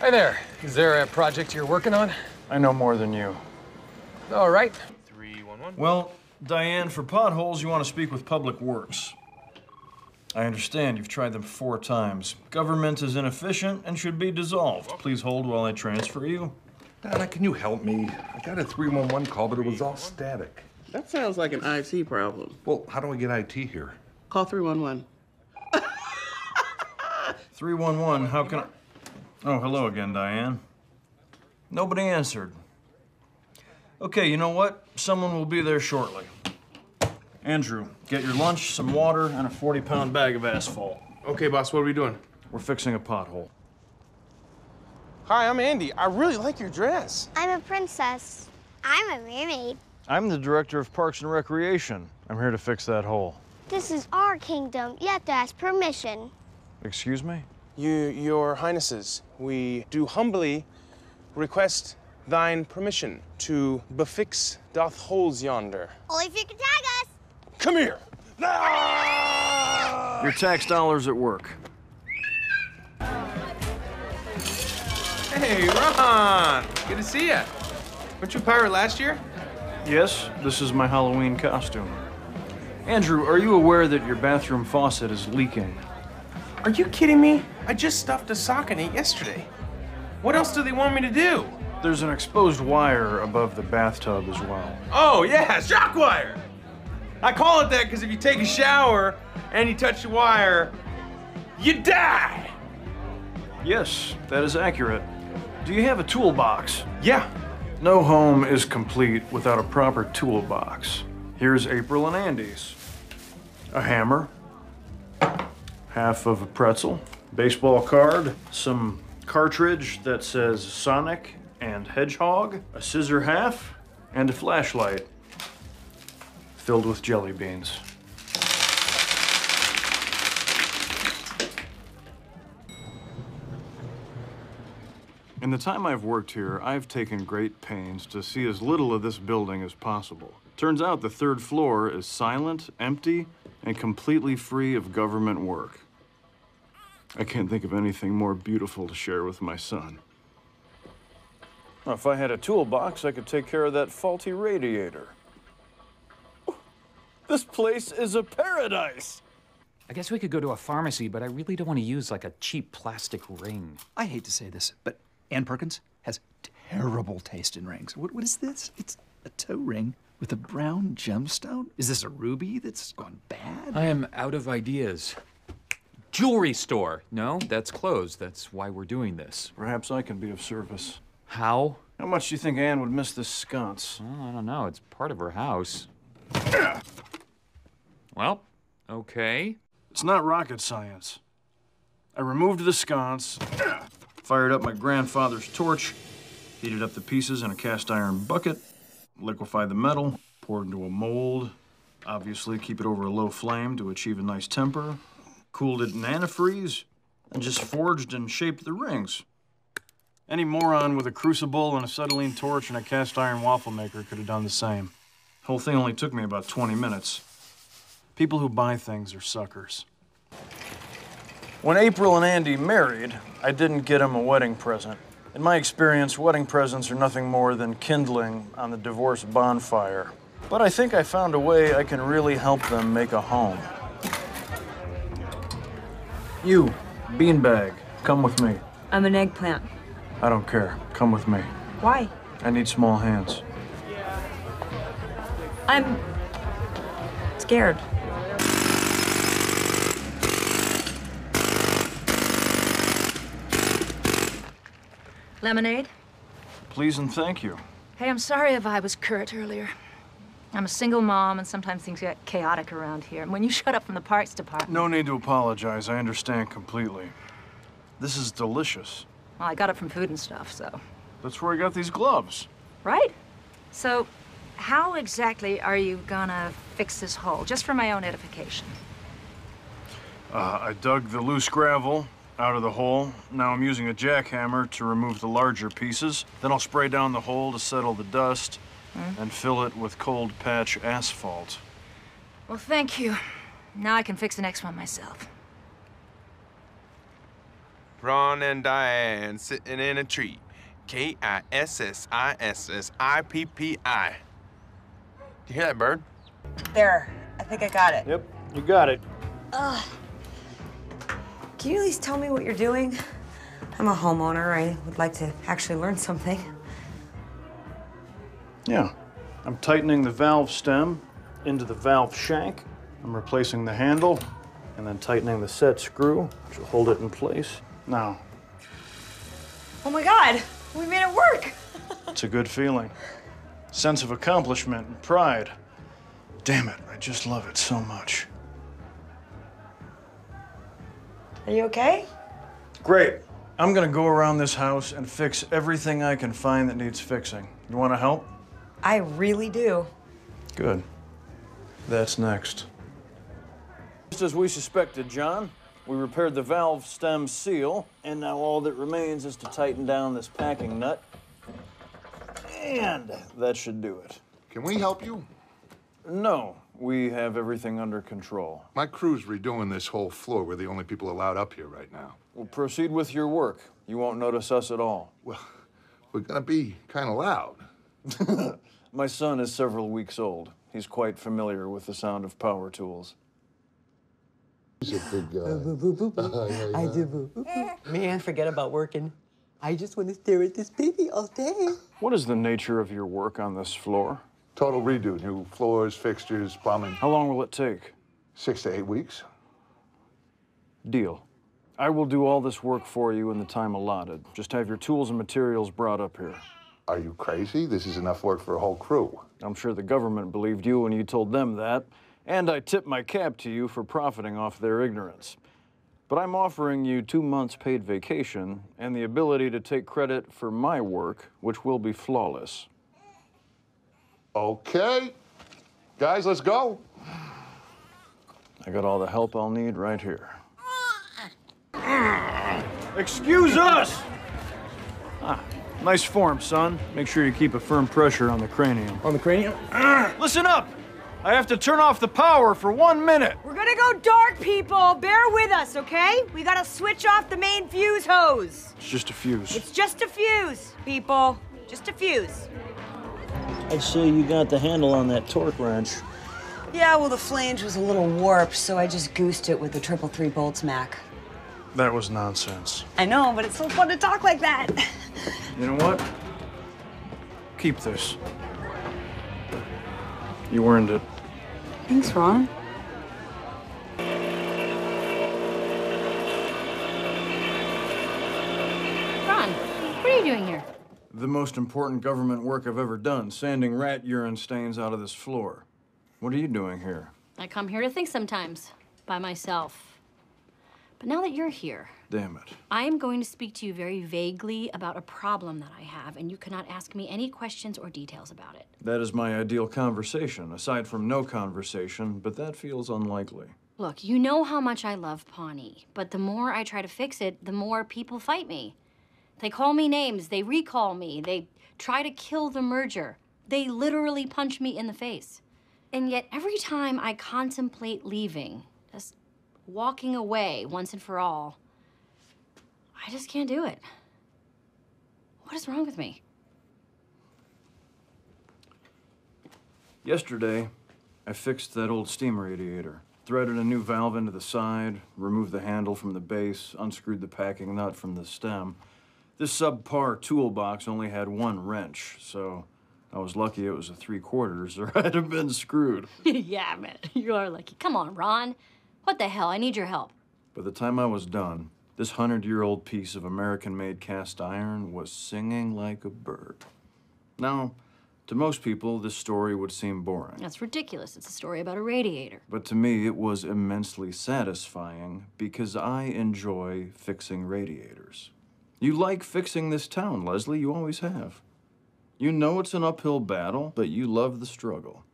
Hi there. Is there a project you're working on? I know more than you. All right. Three, one, one. Well, Diane, for potholes, you want to speak with Public Works. I understand you've tried them four times. Government is inefficient and should be dissolved. Please hold while I transfer you. Donna, can you help me? I got a 311 call, but it was all static. That sounds like an IT problem. Well, how do I get IT here? Call 311. 311, how can I. Oh, hello again, Diane. Nobody answered. Okay, you know what? Someone will be there shortly. Andrew, get your lunch, some water, and a 40 pound bag of asphalt. Okay, boss, what are we doing? We're fixing a pothole. Hi, I'm Andy. I really like your dress. I'm a princess. I'm a mermaid. I'm the director of Parks and Recreation. I'm here to fix that hole. This is our kingdom. You have to ask permission. Excuse me? You, your highnesses, we do humbly request thine permission to befix doth holes yonder. Only if you can tag us. Come here. Ah! Your tax dollars at work. Hey, Ron. Good to see you. Weren't you a pirate last year? Yes, this is my Halloween costume. Andrew, are you aware that your bathroom faucet is leaking? Are you kidding me? I just stuffed a sock in it yesterday. What else do they want me to do? There's an exposed wire above the bathtub as well. Oh, yeah, shock wire. I call it that because if you take a shower and you touch the wire, you die. Yes, that is accurate. Do you have a toolbox? Yeah. No home is complete without a proper toolbox. Here's April and Andy's. A hammer, half of a pretzel, baseball card, some cartridge that says Sonic and Hedgehog, a scissor half, and a flashlight filled with jelly beans. In the time I've worked here, I've taken great pains to see as little of this building as possible. Turns out the third floor is silent, empty, and completely free of government work. I can't think of anything more beautiful to share with my son. Well, if I had a toolbox, I could take care of that faulty radiator. This place is a paradise! I guess we could go to a pharmacy, but I really don't want to use like a cheap plastic ring. I hate to say this, but Ann Perkins has terrible taste in rings. What, what is this? It's a toe ring with a brown gemstone? Is this a ruby that's gone bad? I am out of ideas. Jewelry store. No, that's closed. That's why we're doing this. Perhaps I can be of service. How? How much do you think Ann would miss this sconce? Well, I don't know. It's part of her house. well, okay. It's not rocket science. I removed the sconce, fired up my grandfather's torch, heated up the pieces in a cast iron bucket, liquefied the metal, poured into a mold, obviously keep it over a low flame to achieve a nice temper, cooled it in antifreeze, and just forged and shaped the rings. Any moron with a crucible and acetylene torch and a cast iron waffle maker could have done the same. Whole thing only took me about 20 minutes. People who buy things are suckers. When April and Andy married, I didn't get them a wedding present. In my experience, wedding presents are nothing more than kindling on the divorce bonfire. But I think I found a way I can really help them make a home. You, beanbag, come with me. I'm an eggplant. I don't care. Come with me. Why? I need small hands. I'm scared. Lemonade? Please and thank you. Hey, I'm sorry if I was curt earlier. I'm a single mom, and sometimes things get chaotic around here. And when you shut up from the Parks Department... No need to apologize. I understand completely. This is delicious. Well, I got it from Food and Stuff, so... That's where I got these gloves. Right? So, how exactly are you gonna fix this hole? Just for my own edification. Uh, I dug the loose gravel out of the hole. Now I'm using a jackhammer to remove the larger pieces. Then I'll spray down the hole to settle the dust Hmm? and fill it with cold patch asphalt. Well, thank you. Now I can fix the next one myself. Ron and Diane sitting in a tree. K I S S I S S I P P I. You hear that bird? There, I think I got it. Yep, you got it. Can you at least tell me what you're doing? I'm a homeowner. I would like to actually learn something. Yeah. I'm tightening the valve stem into the valve shank. I'm replacing the handle and then tightening the set screw, which will hold it in place. Now, Oh my god, we made it work! it's a good feeling. Sense of accomplishment and pride. Damn it, I just love it so much. Are you okay? Great. I'm gonna go around this house and fix everything I can find that needs fixing. You wanna help? I really do. Good. That's next. Just as we suspected, John, we repaired the valve stem seal, and now all that remains is to tighten down this packing nut. And that should do it. Can we help you? No, we have everything under control. My crew's redoing this whole floor. We're the only people allowed up here right now. Well, proceed with your work. You won't notice us at all. Well, we're gonna be kind of loud. My son is several weeks old. He's quite familiar with the sound of power tools. He's a big guy. Oh, I do boo boo boo. Man, forget about working. I just want to stare at this baby all day. What is the nature of your work on this floor? Total redo. New floors, fixtures, plumbing. How long will it take? Six to eight weeks. Deal. I will do all this work for you in the time allotted. Just have your tools and materials brought up here. Are you crazy? This is enough work for a whole crew. I'm sure the government believed you when you told them that, and I tip my cap to you for profiting off their ignorance. But I'm offering you two months paid vacation and the ability to take credit for my work, which will be flawless. Okay. Guys, let's go. I got all the help I'll need right here. Excuse us! Ah, nice form, son. Make sure you keep a firm pressure on the cranium. On the cranium? Listen up! I have to turn off the power for one minute. We're gonna go dark, people. Bear with us, okay? We gotta switch off the main fuse hose. It's just a fuse. It's just a fuse, people. Just a fuse. I'd say you got the handle on that torque wrench. Yeah, well, the flange was a little warped, so I just goosed it with the triple three bolts Mac. That was nonsense. I know, but it's so fun to talk like that. You know what? Keep this. You earned it. Thanks, Ron. Ron, what are you doing here? The most important government work I've ever done, sanding rat urine stains out of this floor. What are you doing here? I come here to think sometimes, by myself. But now that you're here, Damn it. I am going to speak to you very vaguely about a problem that I have, and you cannot ask me any questions or details about it. That is my ideal conversation, aside from no conversation, but that feels unlikely. Look, you know how much I love Pawnee, but the more I try to fix it, the more people fight me. They call me names, they recall me, they try to kill the merger. They literally punch me in the face. And yet, every time I contemplate leaving, just walking away once and for all, I just can't do it. What is wrong with me? Yesterday, I fixed that old steam radiator. Threaded a new valve into the side, removed the handle from the base, unscrewed the packing nut from the stem. This subpar toolbox only had one wrench, so I was lucky it was a three quarters, or I'd have been screwed. yeah, man, you are lucky. Come on, Ron. What the hell? I need your help. By the time I was done, this hundred year old piece of American made cast iron was singing like a bird. Now, to most people, this story would seem boring. That's ridiculous. It's a story about a radiator. But to me, it was immensely satisfying because I enjoy fixing radiators. You like fixing this town, Leslie. You always have. You know it's an uphill battle, but you love the struggle.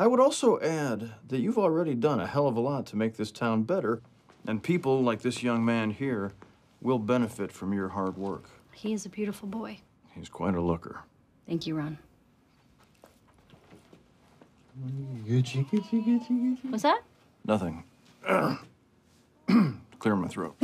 I would also add that you've already done a hell of a lot to make this town better, and people like this young man here will benefit from your hard work. He is a beautiful boy. He's quite a looker. Thank you, Ron. What's that? Nothing. Clear my throat.